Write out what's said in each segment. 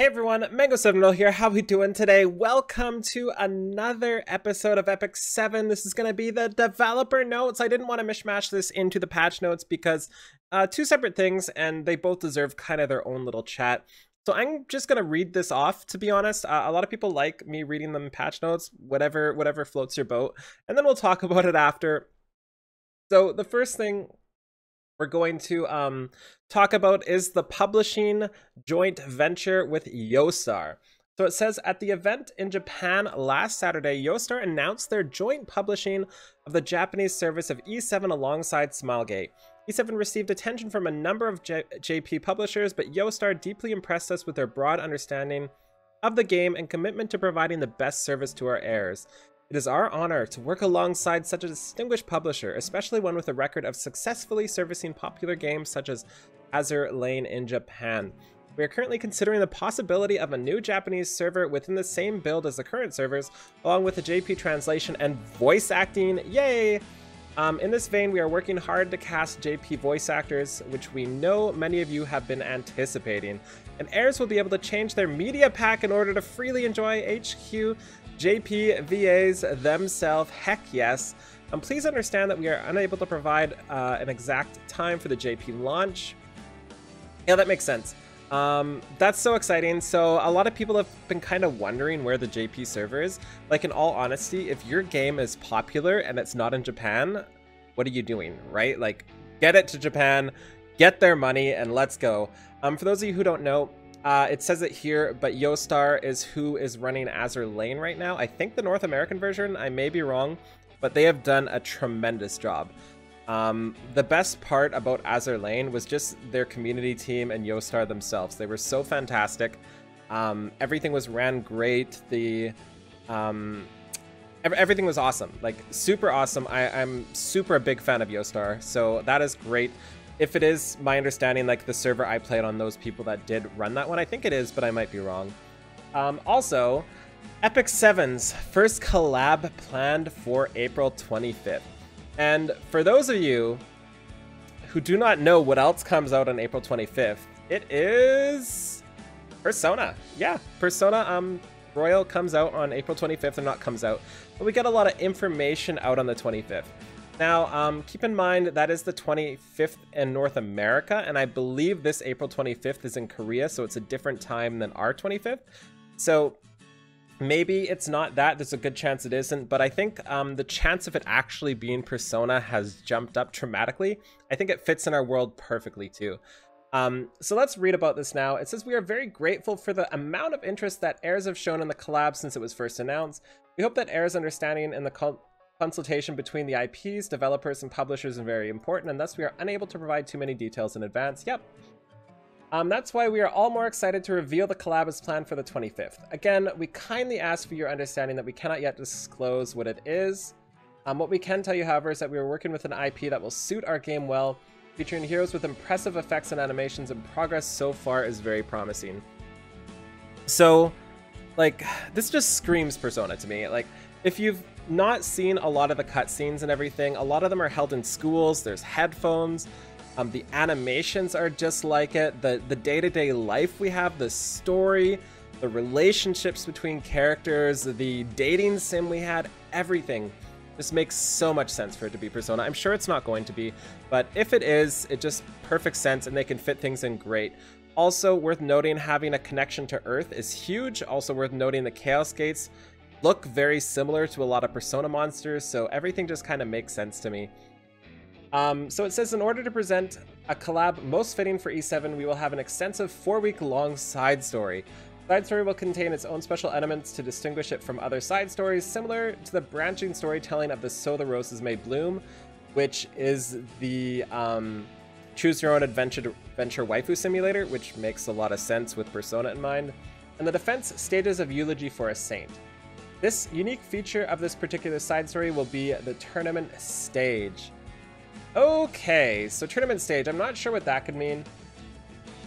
Hey everyone, Mango7 here. How we doing today? Welcome to another episode of Epic 7. This is going to be the developer notes. I didn't want to mishmash this into the patch notes because uh, two separate things and they both deserve kind of their own little chat. So I'm just going to read this off, to be honest. Uh, a lot of people like me reading them patch notes, whatever, whatever floats your boat. And then we'll talk about it after. So the first thing we're going to um, talk about is the publishing joint venture with Yostar. So it says at the event in Japan last Saturday, Yostar announced their joint publishing of the Japanese service of E7 alongside Smilegate. E7 received attention from a number of J JP publishers, but Yostar deeply impressed us with their broad understanding of the game and commitment to providing the best service to our heirs. It is our honor to work alongside such a distinguished publisher, especially one with a record of successfully servicing popular games such as Azur Lane in Japan. We are currently considering the possibility of a new Japanese server within the same build as the current servers, along with a JP translation and voice acting. Yay! Um, in this vein, we are working hard to cast JP voice actors, which we know many of you have been anticipating. And heirs will be able to change their media pack in order to freely enjoy HQ JP VAs themselves, heck yes. Um, please understand that we are unable to provide uh, an exact time for the JP launch. Yeah, that makes sense. Um, that's so exciting. So a lot of people have been kind of wondering where the JP server is. Like in all honesty, if your game is popular and it's not in Japan, what are you doing, right? Like get it to Japan, get their money, and let's go. Um, for those of you who don't know, uh, it says it here, but Yostar is who is running Azur Lane right now. I think the North American version, I may be wrong, but they have done a tremendous job. Um, the best part about Azur Lane was just their community team and Yostar themselves. They were so fantastic. Um, everything was ran great. The um, everything was awesome, like super awesome. I, I'm super a big fan of Yostar, so that is great if it is my understanding, like the server I played on those people that did run that one, I think it is, but I might be wrong. Um, also, Epic 7's first collab planned for April 25th. And for those of you who do not know what else comes out on April 25th, it is Persona. Yeah, Persona um, Royal comes out on April 25th, or not comes out, but we get a lot of information out on the 25th. Now, um, keep in mind that is the 25th in North America, and I believe this April 25th is in Korea, so it's a different time than our 25th. So maybe it's not that. There's a good chance it isn't, but I think um, the chance of it actually being Persona has jumped up dramatically. I think it fits in our world perfectly too. Um, so let's read about this now. It says, We are very grateful for the amount of interest that Heirs have shown in the collab since it was first announced. We hope that Heirs' understanding in the Consultation between the IPs, developers, and publishers is very important, and thus we are unable to provide too many details in advance. Yep. Um, that's why we are all more excited to reveal the collab as planned for the 25th. Again, we kindly ask for your understanding that we cannot yet disclose what it is. Um, what we can tell you, however, is that we are working with an IP that will suit our game well, featuring heroes with impressive effects and animations, and progress so far is very promising. So, like, this just screams Persona to me. Like, if you've not seen a lot of the cutscenes and everything. A lot of them are held in schools. There's headphones. Um, the animations are just like it. The the day to day life we have, the story, the relationships between characters, the dating sim we had, everything just makes so much sense for it to be Persona. I'm sure it's not going to be, but if it is, it just perfect sense and they can fit things in great. Also worth noting, having a connection to Earth is huge. Also worth noting the Chaos Gates look very similar to a lot of Persona monsters, so everything just kind of makes sense to me. Um, so it says, in order to present a collab most fitting for E7, we will have an extensive four-week-long side story. Side story will contain its own special elements to distinguish it from other side stories, similar to the branching storytelling of the So the Roses May Bloom, which is the um, choose your own adventure, adventure waifu simulator, which makes a lot of sense with Persona in mind, and the defense stages of Eulogy for a Saint. This unique feature of this particular side story will be the tournament stage. Okay, so tournament stage, I'm not sure what that could mean.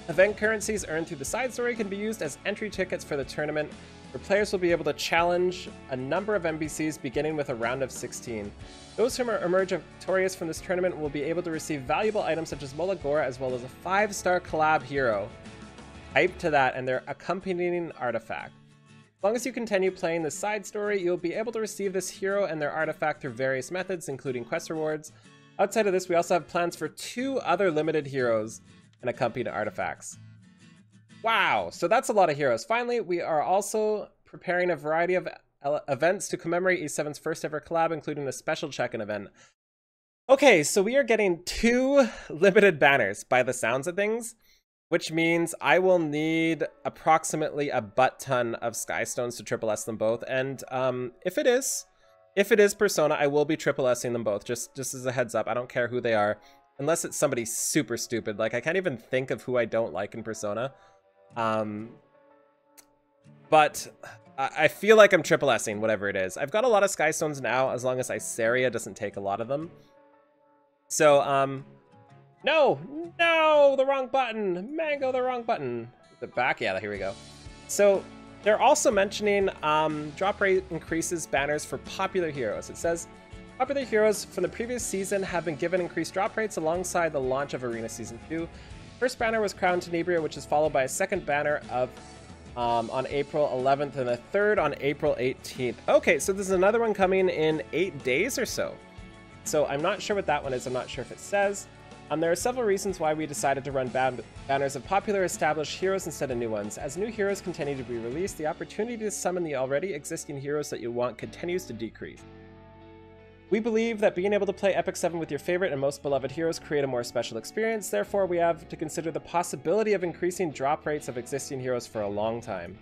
Event currencies earned through the side story can be used as entry tickets for the tournament, where players will be able to challenge a number of NPCs beginning with a round of 16. Those who emerge victorious from this tournament will be able to receive valuable items such as Molagora as well as a 5-star collab hero. hype to that and their accompanying artifact. As long as you continue playing the side story, you'll be able to receive this hero and their artifact through various methods, including quest rewards. Outside of this, we also have plans for two other limited heroes and accompanied artifacts. Wow, so that's a lot of heroes. Finally, we are also preparing a variety of events to commemorate E7's first ever collab, including a special check-in event. Okay, so we are getting two limited banners by the sounds of things which means I will need approximately a butt ton of Sky Stones to triple S them both. And um, if it is, if it is Persona, I will be triple S'ing them both, just, just as a heads up. I don't care who they are, unless it's somebody super stupid. Like, I can't even think of who I don't like in Persona. Um, but I feel like I'm triple S'ing whatever it is. I've got a lot of Sky Stones now, as long as Iseria doesn't take a lot of them. So, um, no, no, the wrong button. Mango, the wrong button. The back, yeah, here we go. So they're also mentioning um, drop rate increases banners for popular heroes. It says, popular heroes from the previous season have been given increased drop rates alongside the launch of Arena Season 2. First banner was Crown Tenebria, which is followed by a second banner of um, on April 11th and a third on April 18th. Okay, so there's another one coming in eight days or so. So I'm not sure what that one is. I'm not sure if it says. Um, there are several reasons why we decided to run ban banners of popular established heroes instead of new ones. As new heroes continue to be released, the opportunity to summon the already existing heroes that you want continues to decrease. We believe that being able to play Epic 7 with your favorite and most beloved heroes create a more special experience, therefore we have to consider the possibility of increasing drop rates of existing heroes for a long time.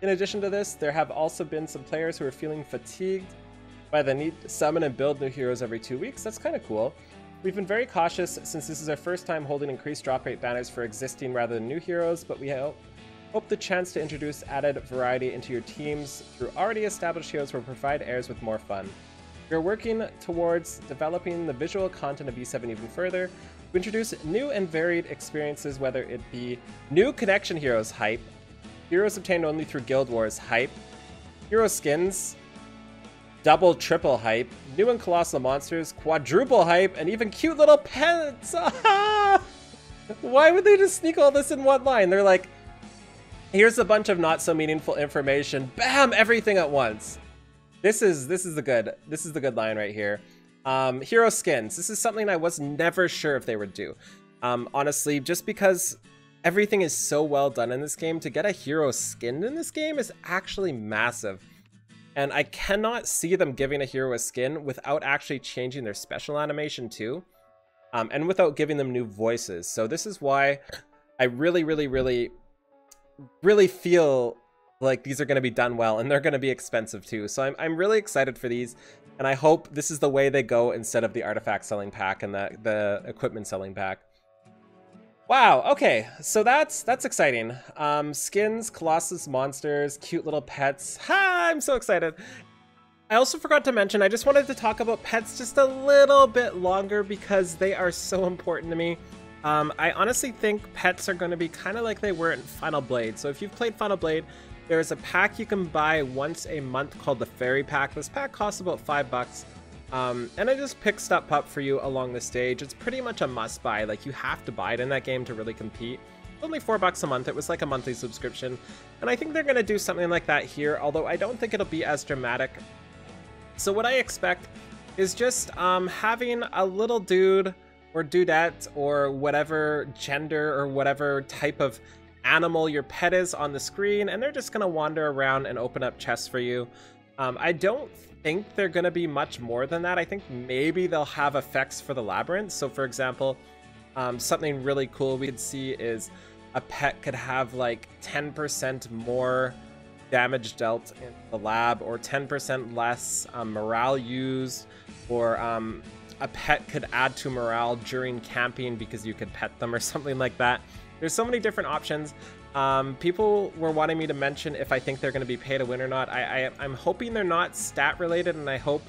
In addition to this, there have also been some players who are feeling fatigued by the need to summon and build new heroes every two weeks. That's kind of cool. We've been very cautious since this is our first time holding increased drop rate banners for existing rather than new heroes, but we hope, the chance to introduce added variety into your teams through already established heroes will provide heirs with more fun. We are working towards developing the visual content of E7 even further to introduce new and varied experiences, whether it be new connection heroes hype, heroes obtained only through Guild Wars hype, hero skins, double, triple hype, new and colossal monsters, quadruple hype, and even cute little pets. Why would they just sneak all this in one line? They're like, here's a bunch of not so meaningful information. Bam, everything at once. This is this is the good this is the good line right here. Um, hero skins. This is something I was never sure if they would do. Um, honestly, just because everything is so well done in this game, to get a hero skin in this game is actually massive. And I cannot see them giving a hero a skin without actually changing their special animation too. Um, and without giving them new voices. So this is why I really, really, really, really feel like these are going to be done well and they're going to be expensive too. So I'm, I'm really excited for these. And I hope this is the way they go instead of the artifact selling pack and the, the equipment selling pack. Wow, okay, so that's that's exciting. Um, skins, Colossus monsters, cute little pets. Ha, I'm so excited. I also forgot to mention, I just wanted to talk about pets just a little bit longer because they are so important to me. Um, I honestly think pets are going to be kind of like they were in Final Blade. So if you've played Final Blade, there's a pack you can buy once a month called the Fairy Pack. This pack costs about five bucks. Um, and I just picked stuff up for you along the stage. It's pretty much a must buy. Like you have to buy it in that game to really compete. Only four bucks a month. It was like a monthly subscription. And I think they're going to do something like that here, although I don't think it'll be as dramatic. So what I expect is just um, having a little dude or dudette or whatever gender or whatever type of animal your pet is on the screen, and they're just going to wander around and open up chests for you. Um, I don't think they're going to be much more than that. I think maybe they'll have effects for the labyrinth. So, for example, um, something really cool we could see is a pet could have like 10% more damage dealt in the lab or 10% less um, morale used or um, a pet could add to morale during camping because you could pet them or something like that. There's so many different options. Um, people were wanting me to mention if I think they're going to be pay to win or not. I, I, am hoping they're not stat related, and I hope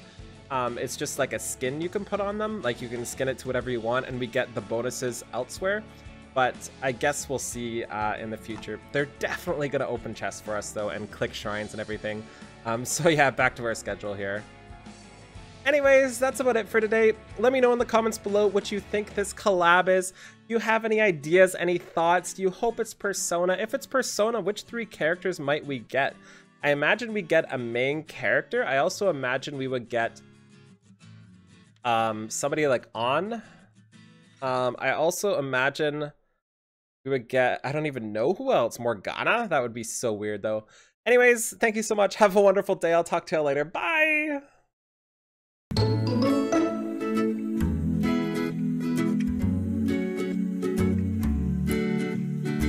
um, it's just like a skin you can put on them. Like you can skin it to whatever you want, and we get the bonuses elsewhere. But I guess we'll see uh, in the future. They're definitely going to open chests for us, though, and click shrines and everything. Um, so yeah, back to our schedule here. Anyways, that's about it for today. Let me know in the comments below what you think this collab is. Do you have any ideas, any thoughts? Do you hope it's Persona? If it's Persona, which three characters might we get? I imagine we get a main character. I also imagine we would get um, somebody like on. Um, I also imagine we would get, I don't even know who else, Morgana? That would be so weird though. Anyways, thank you so much. Have a wonderful day. I'll talk to you later. Bye!